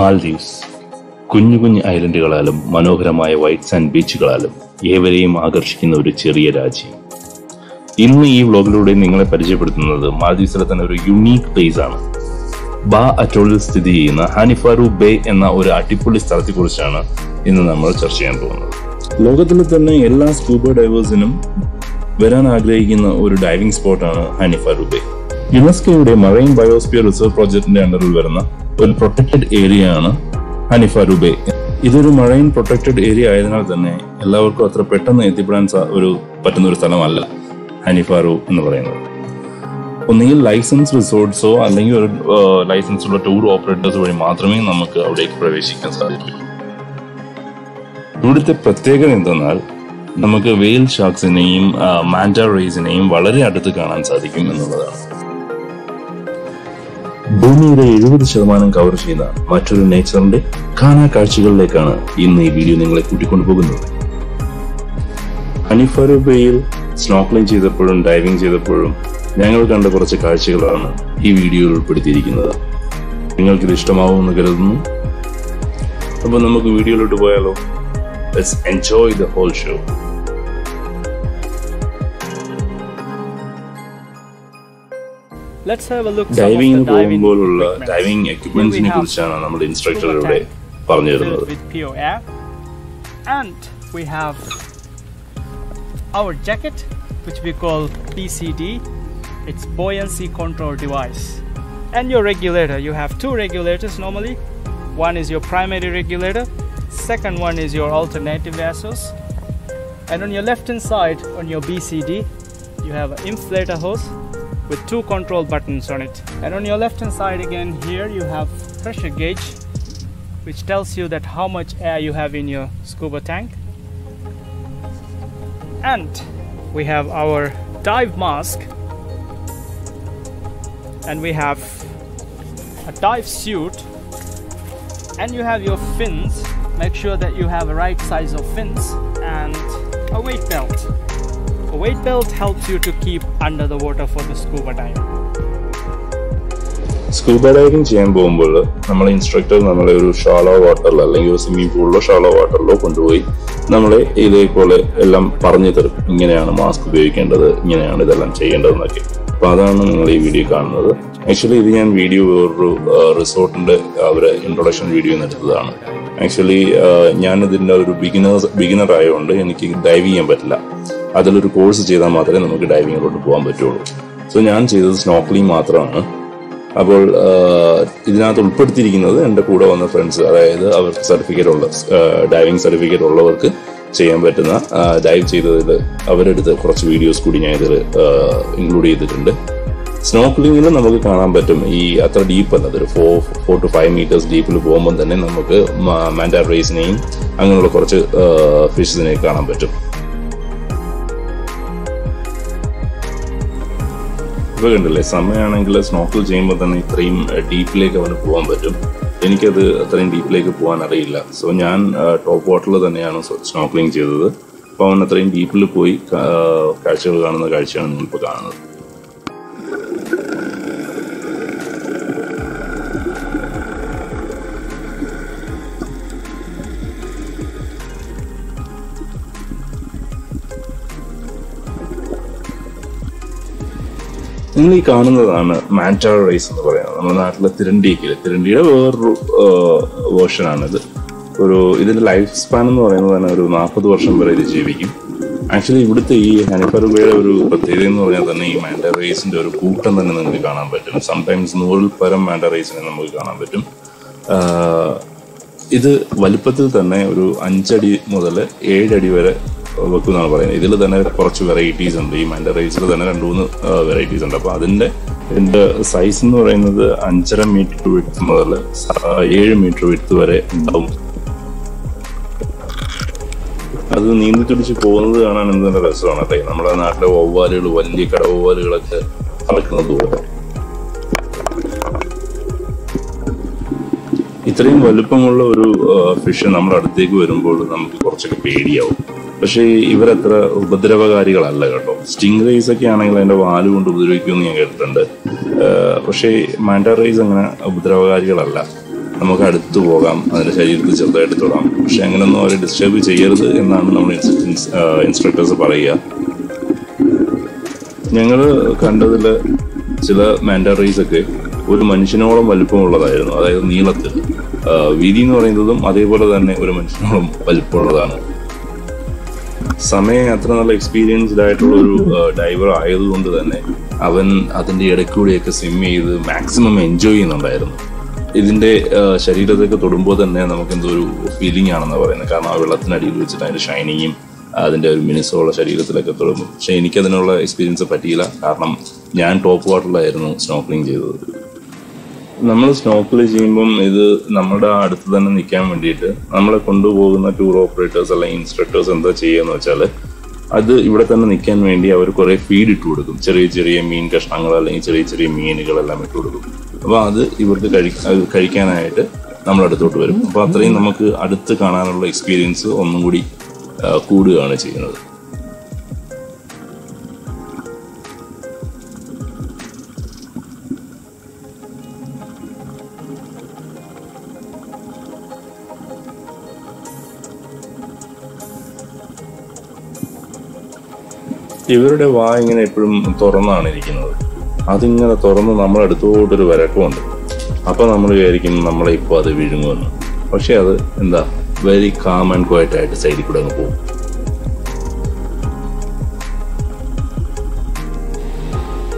മാൽദീവ്സ്. കുഞ്ഞു കുഞ്ഞു ഐലൻഡുകളാലും മനോഹരമായ വൈറ്റ് സാൻഡ് ബീച്ചുകളാലും ഏവരെയും ആകർഷിക്കുന്ന ഒരു ചെറിയ രാജ്യം. ഇന്ന് ഈ വ്ലോഗിലൂടെ നിങ്ങളെ പരിചയപ്പെടുത്തുന്നത് മാൽദീവ്സിലെ തന്നെ ഒരു യുണീക്ക് പ്ലേസ് ആണ്. ബാ അറ്റോളിൽ സ്ഥിതി ചെയ്യുന്ന ഹാനിഫാറു ബേ എന്ന ഒരു അടിപൊളി സ്ഥലത്തെക്കുറിച്ചാണ് ഇന്ന് നമ്മൾ ചർച്ച ചെയ്യാൻ പോകുന്നത്. ലോകത്തിലെ തന്നെ എല്ലാ സ്കൂബ ഡൈവേഴ്സിനും വരാൻ ആഗ്രഹിക്കുന്ന ഒരു ഡൈവിംഗ് സ്പോട്ടാണ് ഹാനിഫാറു ബേ. യുനെസ്കോയുടെ മറൈൻ ബയോസ്പിയർ റിസർവ് പ്രോജക്റ്റിന്റെ അണ്ടറിൽ വരുന്ന ഒരു പ്രൊട്ടക്റ്റഡ് ഏരിയ ആണ് ഹനിഫാറു ബേ ഇതൊരു മറൈൻ പ്രൊട്ടക്റ്റഡ് ഏരിയ ആയതിനാൽ തന്നെ എല്ലാവർക്കും അത്ര പെട്ടെന്ന് എത്തിപ്പെടാൻ ഒരു പറ്റുന്ന ഒരു സ്ഥലമല്ല ഹനിഫാറു എന്ന് പറയുന്നത്. ഒന്നുകിൽ ലൈസൻസ് റിസോർട്ട്സോ അല്ലെങ്കിൽ ഒരു ലൈസൻസ് ഉള്ള ടൂർ ഓപ്പറേറ്റേഴ്സ് വഴി മാത്രമേ നമുക്ക് അവിടേക്ക് പ്രവേശിക്കാൻ സാധിക്കൂ. ഇവിടുത്തെ പ്രത്യേകത എന്തെന്നാൽ നമുക്ക് വെയിൽ ഷാക്സിനെയും മാൻഡ റേസിനെയും വളരെ അടുത്ത് കാണാൻ സാധിക്കും എന്നുള്ളതാണ്. ഭൂമിയുടെ എഴുപത് ശതമാനം കവർ ചെയ്യുന്ന മറ്റൊരു നേച്ചറിന്റെ കാണാ കാഴ്ചകളിലേക്കാണ് ഇന്ന് ഈ വീഡിയോ നിങ്ങളെ കൂട്ടിക്കൊണ്ടുപോകുന്നത് ഹനിഫാറു ബേയിൽ സ്നോക്ലിംഗ് ചെയ്തപ്പോഴും ഡൈവിംഗ് ചെയ്തപ്പോഴും ഞങ്ങൾ കണ്ട കുറച്ച് കാഴ്ചകളാണ് ഈ വീഡിയോയിൽ ഉൾപ്പെടുത്തിയിരിക്കുന്നത്. നിങ്ങൾക്കിത് ഇഷ്ടമാവുമെന്ന് കരുതുന്നു. അപ്പൊ നമുക്ക് വീഡിയോയിലോട്ട് പോയാലോ? Let's enjoy the whole show diving പോകുമ്പോഴുള്ള equipment. Diving എക്യുപ്മെന്റ്സിനെ കുറിച്ചാണ് നമ്മുടെ ഇൻസ്ട്രക്ടർ ഇവിടെ പറഞ്ഞു തരുന്നത് filled with pure air. And we have our jacket, which we call PCD. It's buoyancy control device. And your regulator. You have two regulators normally. One is your primary regulator. Second one is your alternative ASOS. And on your left hand side, on your BCD, you have an inflator hose with two control buttons on it. And on your left hand side again, here you have pressure gauge which tells you that how much air you have in your scuba tank. And we have our dive mask and we have a dive suit and you have your fins. Make sure that you have a right size of fins and a weight belt. A weight belt helps you to keep under the water for the scuba dive. Scuba diving ചെയ്യാൻ പോകുമ്പോൾ നമ്മളെ instructor നമ്മളെ ഒരു ഷാളോ വാട്ടറിലോ അല്ലെങ്കിൽ ഒരു swimming പൂളിലോ ഷാളോ വാട്ടറിലോ കൊണ്ടുപോയി നമ്മളെ ഇതേപോലെ എല്ലാം പറഞ്ഞു തരും ഇങ്ങനെയാണ് മാസ്ക് ഉപയോഗിക്കേണ്ടത് ഇങ്ങനെയാണ് ഇതെല്ലാം ചെയ്യേണ്ടതെന്നൊക്കെ. അപ്പൊ അതാണ് നിങ്ങൾ ഈ വീഡിയോ കാണുന്നത്. ആക്ച്വലി ഇത് ഞാൻ വീഡിയോ വേറൊരു റിസോർട്ടിന്റെ അവരെ ഇൻട്രൊഡക്ഷൻ വീഡിയോ എടുത്തതാണ്. ആക്ച്വലി ഞാൻ ഇതിന്റെ ഒരു ബിഗിനേഴ്സ് ബിഗിനർ ആയതുകൊണ്ട് എനിക്ക് ഡൈവ് ചെയ്യാൻ പറ്റില്ല. അതിലൊരു കോഴ്സ് ചെയ്താൽ മാത്രമേ നമുക്ക് ഡൈവിങ്ങിലോട്ട് പോകാൻ പറ്റുള്ളൂ. സോ ഞാൻ ചെയ്തത് സ്നോക്ലിംഗ് മാത്രമാണ്. അപ്പോൾ ഇതിനകത്ത് ഉൾപ്പെടുത്തിയിരിക്കുന്നത് എന്റെ കൂടെ വന്ന ഫ്രണ്ട്സ് അതായത് അവർക്ക് സർട്ടിഫിക്കറ്റ് ഉള്ള ഡൈവിംഗ് സർട്ടിഫിക്കറ്റ് ഉള്ളവർക്ക് ചെയ്യാൻ പറ്റുന്ന ഡൈവ് ചെയ്തതിൽ അവരെടുത്ത് കുറച്ച് വീഡിയോസ് കൂടി ഞാൻ ഇതിൽ ഇൻക്ലൂഡ് ചെയ്തിട്ടുണ്ട്. സ്നോക്ലിങ്ങിൽ നമുക്ക് കാണാൻ പറ്റും ഈ അത്ര ഡീപ്പ് അല്ല. അതൊരു four four two five metres ഡീപ്പിൽ പോകുമ്പോൾ തന്നെ നമുക്ക് മാൻഡാ റേസിനെയും അങ്ങനെയുള്ള കുറച്ച് ഫിഷസിനെയും കാണാൻ പറ്റും. ഇപ്പൊ കണ്ടില്ലേ സമയമാണെങ്കിൽ സ്നോക്കിൾ ചെയ്യുമ്പോൾ തന്നെ ഇത്രയും ഡീപ്പിലേക്ക് അവന് പോകാൻ പറ്റും. എനിക്കത് അത്രയും ഡീപ്പിലേക്ക് പോകാൻ അറിയില്ല. സോ ഞാൻ ടോപ്പ് വാട്ടറിൽ തന്നെയാണ് സ്നോക്ലിംഗ് ചെയ്തത്. അപ്പോൾ അവൻ അത്രയും ഡീപ്പിൽ പോയി കാഴ്ചകൾ കാണുന്ന കാഴ്ചയാണ് നിങ്ങളിപ്പോൾ കാണുന്നത്. നിങ്ങൾ ഈ കാണുന്നതാണ് മാന്റാർ റൈസ് എന്ന് പറയുന്നത്. നമ്മുടെ നാട്ടിലെ തിരണ്ടിയൊക്കെ തിരണ്ടിയുടെ വേറൊരു വേർഷനാണിത് ഒരു ഇതിന്റെ ലൈഫ് സ്പാൻ എന്ന് പറയുന്നത് തന്നെ ഒരു നാൽപ്പത് വർഷം വരെ ഇത് ജീവിക്കും. ആക്ച്വലി ഇവിടുത്തെ ഈ ഹനിപ്പറുകയുടെ ഒരു പ്രത്യേകത എന്ന് പറഞ്ഞാൽ തന്നെ ഈ മാൻഡ റൈസിന്റെ ഒരു കൂട്ടം തന്നെ നിങ്ങൾക്ക് കാണാൻ പറ്റും. സംടൈംസ് നൂറിൽ പരം മാൻഡ റൈസിനെ നമുക്ക് കാണാൻ പറ്റും. ഇത് വലുപ്പത്തിൽ തന്നെ ഒരു അഞ്ചടി മുതൽ ഏഴടി വരെ വെക്കുമെന്നാണ് പറയുന്നത്. ഇതിൽ തന്നെ കുറച്ച് വെറൈറ്റീസ് ഉണ്ട്. ഈ മൈൻഡ് റൈസിൽ തന്നെ രണ്ട് മൂന്ന് വെറൈറ്റീസ് ഉണ്ട്. അപ്പൊ അതിന്റെ ഇതിന്റെ സൈസ് എന്ന് പറയുന്നത് അഞ്ചര മീറ്റർ വിടുത്ത് മുതൽ ഏഴ് മീറ്റർ വിടുത്ത് വരെ ഉണ്ടാവും. അത് നീന്തി തുടിച്ച് പോകുന്നത് കാണാൻ എന്ത് നല്ല രസമാണ് അല്ലേ? നമ്മുടെ നാട്ടിലെ വവ്വാലുകൾ വലിയ കടവ്വാലുകളൊക്കെ പറക്കുന്നത് പോലെ. ഇത്രയും വലുപ്പമുള്ള ഒരു ഫിഷ് നമ്മുടെ അടുത്തേക്ക് വരുമ്പോൾ നമുക്ക് കുറച്ചൊക്കെ പേടിയാവും. പക്ഷേ ഇവരത്ര ഉപദ്രവകാരികളല്ല കേട്ടോ. സ്റ്റിംഗ് റൈസ് ഒക്കെ ആണെങ്കിൽ അതിന്റെ വാൽ കൊണ്ട് ഉപദ്രവിക്കുമെന്ന് ഞാൻ കേട്ടിട്ടുണ്ട്. പക്ഷേ മാൻഡ റൈസ് അങ്ങനെ ഉപദ്രവകാരികളല്ല. നമുക്ക് അടുത്ത് പോകാം അതിന്റെ ശരീരത്തിൽ ചെറുതായിട്ട് തൊടാം. പക്ഷെ അങ്ങനെയൊന്നും അവരെ ഡിസ്റ്റർബ് ചെയ്യരുത് എന്നാണ് നമ്മൾ ഇൻസ്ട്രക്ടേഴ്സ് പറയുക. ഞങ്ങൾ കണ്ടതിൽ ചില മാൻഡറീസ് ഒക്കെ ഒരു മനുഷ്യനോളം വലുപ്പമുള്ളതായിരുന്നു അതായത് നീളത്തിൽ. വീതി എന്ന് പറയുന്നതും അതേപോലെ തന്നെ ഒരു മനുഷ്യനോളം വലിപ്പമുള്ളതാണ്. സമയം അത്ര നല്ല എക്സ്പീരിയൻസ്ഡ് ആയിട്ടുള്ള ഒരു ഡൈവർ ആയതുകൊണ്ട് തന്നെ അവൻ അതിന്റെ ഇടയ്ക്കൂടെയൊക്കെ സ്വിം ചെയ്ത് മാക്സിമം എൻജോയ് ചെയ്യുന്നുണ്ടായിരുന്നു. ഇതിന്റെ ആ, ശരീരത്തൊക്കെ തൊടുമ്പോൾ തന്നെ നമുക്ക് എന്തോ ഒരു ഫീലിംഗ് ആണെന്ന് പറയുന്നത്. കാരണം ആ വെള്ളത്തിനടിയിൽ വെച്ചിട്ട് അതിന്റെ ഷൈനിങ്ങും അതിന്റെ ഒരു മിനുസമുള്ള ശരീരത്തിലൊക്കെ തൊടുമ്പോൾ പക്ഷെ എനിക്കതിനുള്ള എക്സ്പീരിയൻസ് പറ്റിയില്ല. കാരണം ഞാൻ ടോപ്പ് വാട്ടറിലായിരുന്നു സ്നോക്ലിംഗ് ചെയ്തത്. നമ്മൾ സ്നോക്കിൾ ചെയ്യുമ്പം ഇത് നമ്മുടെ അടുത്ത് തന്നെ നിൽക്കാൻ വേണ്ടിയിട്ട് നമ്മളെ കൊണ്ടുപോകുന്ന ടൂർ ഓപ്പറേറ്റേഴ്സ് അല്ലെങ്കിൽ ഇൻസ്ട്രക്ടേഴ്സ് എന്താ ചെയ്യുകയെന്ന് വെച്ചാൽ അത് ഇവിടെ തന്നെ നിൽക്കാൻ വേണ്ടി അവർ കുറേ ഫീഡ് ഇട്ട് കൊടുക്കും. ചെറിയ ചെറിയ മീൻ കഷ്ണങ്ങൾ അല്ലെങ്കിൽ ചെറിയ ചെറിയ മീനുകളെല്ലാം ഇട്ട് കൊടുക്കും. അപ്പോൾ അത് ഇവർക്ക് കഴിക്കാനായിട്ട് നമ്മൾ അടുത്തോട്ട് വരും. അപ്പോൾ അത്രയും നമുക്ക് അടുത്ത് കാണാനുള്ള എക്സ്പീരിയൻസ് ഒന്നും കൂടി കൂടുകയാണ് ചെയ്യുന്നത്. ഇവരുടെ വാ ഇങ്ങനെ എപ്പോഴും തുറന്നാണ് ഇരിക്കുന്നത്. അതിങ്ങനെ തുറന്ന് നമ്മളെടുത്തോട്ടൊരു വരക്കമുണ്ട്. അപ്പൊ നമ്മൾ വിചാരിക്കും നമ്മളെ ഇപ്പോൾ അത് വിഴുങ്ങുമെന്ന്. പക്ഷെ അത് എന്താ വെരി കാം ആൻഡ് ക്വയറ്റ് ആയിട്ട് സൈഡിൽ കൂടെ അങ്ങ് പോകും.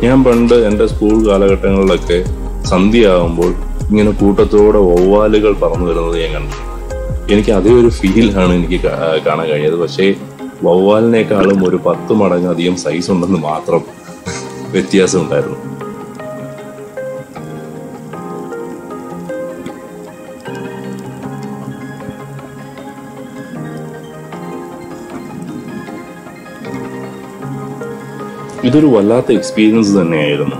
ഞാൻ പണ്ട് എന്റെ സ്കൂൾ കാലഘട്ടങ്ങളിലൊക്കെ സന്ധ്യയാകുമ്പോൾ ഇങ്ങനെ കൂട്ടത്തോടെ ഒവ്വാലുകൾ പറന്നു വരുന്നത് ഞാൻ കണ്ടു. എനിക്ക് അതേ ഒരു ഫീലാണ് എനിക്ക് കാണാൻ കഴിഞ്ഞത്. പക്ഷേ വവ്വാലിനേക്കാളും ഒരു പത്ത് മടങ്ങ് അധികം സൈസ് ഉണ്ടെന്ന് മാത്രം വ്യത്യാസം ഉണ്ടായിരുന്നു. ഇതൊരു വല്ലാത്ത എക്സ്പീരിയൻസ് തന്നെയായിരുന്നു.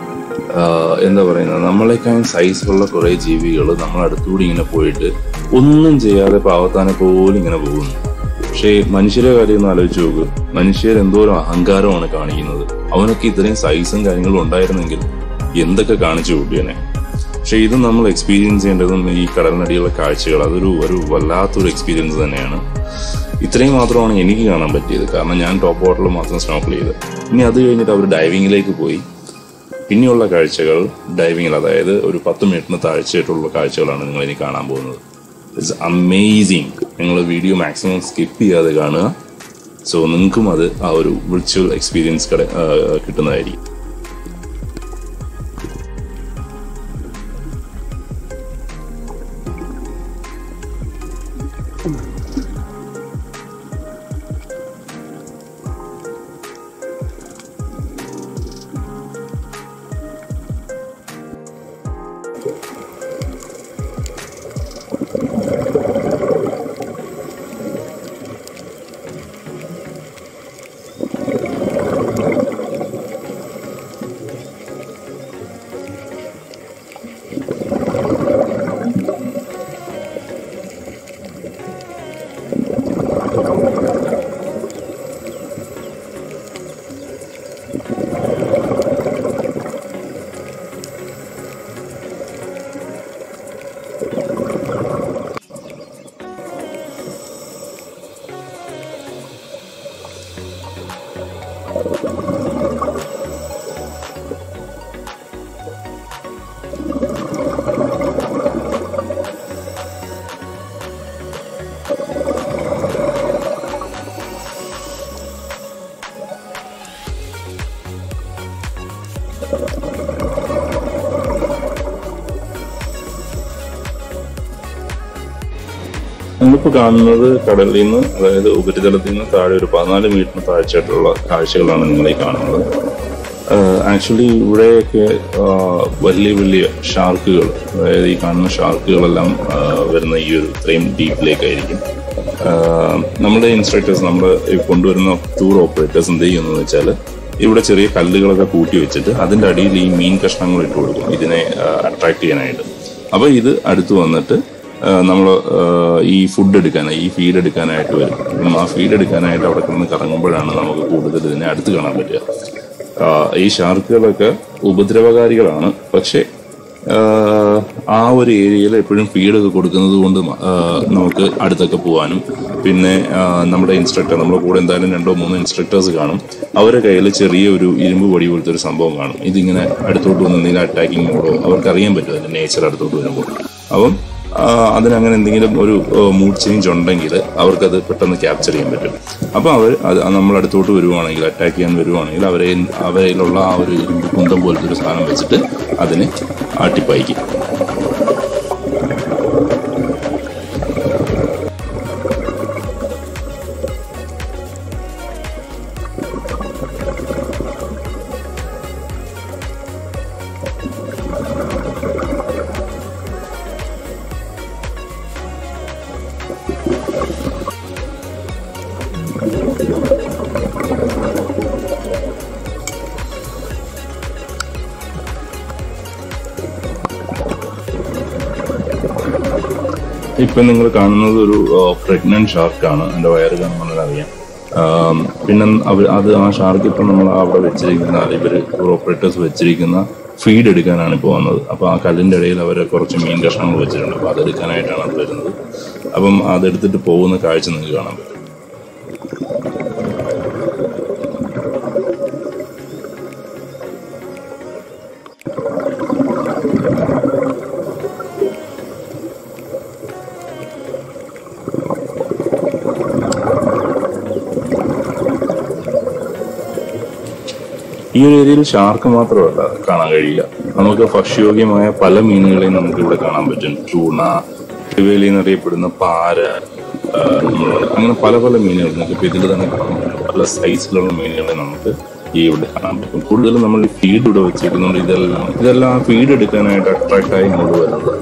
എന്താ പറയുന്നത്? നമ്മളെക്കാളും സൈസുള്ള കുറേ ജീവികൾ നമ്മളടുത്തുകൂടി ഇങ്ങനെ പോയിട്ട് ഒന്നും ചെയ്യാതെ പാവത്താനെ പോലും ഇങ്ങനെ പോകുന്നു. പക്ഷേ മനുഷ്യരെ കാര്യം ഒന്ന് ആലോചിച്ച് നോക്ക്. മനുഷ്യർ എന്തോരം അഹങ്കാരമാണ് കാണിക്കുന്നത്. അവനൊക്കെ ഇത്രയും സൈസും കാര്യങ്ങളും ഉണ്ടായിരുന്നെങ്കിൽ എന്തൊക്കെ കാണിച്ചു കൂട്ടിയനെ? പക്ഷെ ഇത് നമ്മൾ എക്സ്പീരിയൻസ് ചെയ്യേണ്ടതും ഈ കടലിനടിയുള്ള കാഴ്ചകൾ അതൊരു ഒരു വല്ലാത്തൊരു എക്സ്പീരിയൻസ് തന്നെയാണ്. ഇത്രയും മാത്രമാണ് എനിക്ക് കാണാൻ പറ്റിയത്. കാരണം ഞാൻ ടോപ്പ് വാട്ടറിൽ മാത്രം സ്നോക്കിൾ ചെയ്ത്. ഇനി അത് കഴിഞ്ഞിട്ട് അവർ ഡൈവിങ്ങിലേക്ക് പോയി. പിന്നെയുള്ള കാഴ്ചകൾ ഡൈവിങ്ങിൽ അതായത് ഒരു പത്ത് മിനിറ്റിന് താഴ്ചയായിട്ടുള്ള കാഴ്ചകളാണ് നിങ്ങൾ ഇനി കാണാൻ പോകുന്നത്. ഇറ്റ്സ് അമേസിങ് നിങ്ങൾ വീഡിയോ മാക്സിമം സ്കിപ്പ് ചെയ്യാതെ കാണുക. സോ നിങ്ങൾക്കും അത് ആ ഒരു വിർച്വൽ എക്സ്പീരിയൻസ് കിട്ടുന്നതായിരിക്കും. നമ്മളിപ്പോൾ കാണുന്നത് കടലിൽ നിന്ന് അതായത് ഉപരിതലത്തിൽ നിന്ന് താഴെ ഒരു പതിനാല് മീറ്ററിന് താഴ്ചയായിട്ടുള്ള കാഴ്ചകളാണ് നിങ്ങൾ ഈ കാണുന്നത് ആക്ച്വലി ഇവിടെയൊക്കെ വലിയ വലിയ ഷാർക്കുകൾ അതായത് ഈ കാണുന്ന ഷാർക്കുകളെല്ലാം വരുന്ന ഈ ഒരു ഇത്രയും ഡീപ്പിലേക്കായിരിക്കും നമ്മുടെ ഇൻസ്ട്രക്ടേഴ്സ് നമ്മൾ കൊണ്ടുവരുന്ന ടൂർ ഓപ്പറേറ്റേഴ്സ് എന്ത് ചെയ്യുന്നതെന്ന് വെച്ചാൽ ഇവിടെ ചെറിയ കല്ലുകളൊക്കെ കൂട്ടി വെച്ചിട്ട് അതിന്റെ അടിയിൽ ഈ മീൻ കഷ്ണങ്ങൾ ഇട്ട് കൊടുക്കും. ഇതിനെ അട്രാക്ട് ചെയ്യാനായിട്ട്. അപ്പോൾ ഇത് അടുത്ത് വന്നിട്ട് നമ്മൾ ഈ ഫുഡ് എടുക്കാനായി ഈ ഫീഡ് എടുക്കാനായിട്ട് വരും. ആ ഫീഡ് എടുക്കാനായിട്ട് അവിടെ കിടന്ന് കറങ്ങുമ്പോഴാണ് നമുക്ക് കൂടുതൽ ഇതിനെ അടുത്ത് കാണാൻ പറ്റുക. ഈ ഷാർക്കുകളൊക്കെ ഉപദ്രവകാരികളാണ്. പക്ഷേ ആ ഒരു ഏരിയയിൽ എപ്പോഴും ഫീഡൊക്കെ കൊടുക്കുന്നത് കൊണ്ട് നമുക്ക് അടുത്തൊക്കെ പോകാനും പിന്നെ നമ്മുടെ ഇൻസ്ട്രക്ടർ നമ്മുടെ കൂടെ എന്തായാലും രണ്ടോ മൂന്നോ ഇൻസ്ട്രക്ടേഴ്സ് കാണും. അവരുടെ കയ്യിൽ ചെറിയ ഒരു ഇരുമ്പ് പൊടി പോലത്തെ ഒരു സംഭവം കാണും. ഇതിങ്ങനെ അടുത്തോട്ട് വന്ന് എന്തെങ്കിലും അറ്റാക്കിങ് മോഡോ അവർക്ക് അറിയാൻ പറ്റും അതിന്റെ നേച്ചർ അടുത്തോട്ട് വരുമ്പോൾ. അപ്പം അതിനങ്ങനെ എന്തെങ്കിലും ഒരു മൂഡ് ചേഞ്ച് ഉണ്ടെങ്കിൽ അവർക്കത് പെട്ടെന്ന് ക്യാപ്ചർ ചെയ്യാൻ പറ്റും. അപ്പോൾ അവർ അത് നമ്മളടുത്തോട്ട് വരുവാണെങ്കിൽ അറ്റാക്ക് ചെയ്യാൻ വരുവാണെങ്കിൽ അവരെ അവരിലുള്ള ആ ഒരു കുന്തം പോലത്തെ ഒരു സാധനം വെച്ചിട്ട് അതിനെ ആട്ടിപ്പായിക്കും. ഇപ്പം നിങ്ങൾ കാണുന്നത് ഒരു പ്രഗ്നന്റ് ഷാർക്കാണ് എന്റെ വയറ് കാണുമ്പോൾ അറിയാം പിന്നെ അവർ അത് ആ ഷാർക്ക് ഇപ്പം നമ്മൾ അവിടെ വെച്ചിരിക്കുന്ന ഇവർ ഓപ്പറേറ്റേഴ്സ് വെച്ചിരിക്കുന്ന ഫീഡ് എടുക്കാനാണ് ഇപ്പോൾ വന്നത്. അപ്പോൾ ആ കല്ലിന്റെ ഇടയിൽ അവർ കുറച്ച് മീൻ കഷ്ണങ്ങൾ വെച്ചിട്ടുണ്ട്. അപ്പോൾ അതെടുക്കാനായിട്ടാണ് അത് വരുന്നത്. അപ്പം അതെടുത്തിട്ട് പോകുന്ന കാഴ്ച നിങ്ങൾക്ക് കാണാൻ പറ്റും. ഒരു ഏരിയയിൽ ഷാർക്ക് മാത്രമല്ല കാണാൻ കഴിയില്ല. നമുക്ക് ഭക്ഷ്യയോഗ്യമായ പല മീനുകളെയും നമുക്ക് ഇവിടെ കാണാൻ പറ്റും. ചൂണ ഇവയിൽ എന്നറിയപ്പെടുന്ന പാര അങ്ങനെ പല പല മീനുകൾ നമുക്ക് ഇതിൽ തന്നെ കാണാൻ പറ്റും. പല സൈസിലുള്ള മീനുകളെ നമുക്ക് ഈ ഇവിടെ കാണാൻ പറ്റും. കൂടുതലും നമ്മൾ ഫീഡ് ഇവിടെ വെച്ചിരിക്കുന്നുണ്ട് ഇതെല്ലാം ഇതെല്ലാം ഫീഡ് എടുക്കാനായിട്ട് അട്രാക്റ്റായി ഇങ്ങോട്ട് വരുന്നത്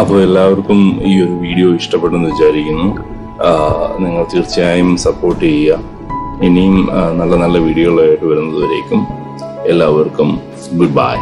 അപ്പോൾ എല്ലാവർക്കും ഈ ഒരു വീഡിയോ ഇഷ്ടപ്പെടുമെന്ന് വിചാരിക്കുന്നു. നിങ്ങൾ തീർച്ചയായും സപ്പോർട്ട് ചെയ്യുക. ഇനിയും നല്ല നല്ല വീഡിയോകളായിട്ട് വരുന്നതുവരേക്കും എല്ലാവർക്കും ഗുഡ് ബൈ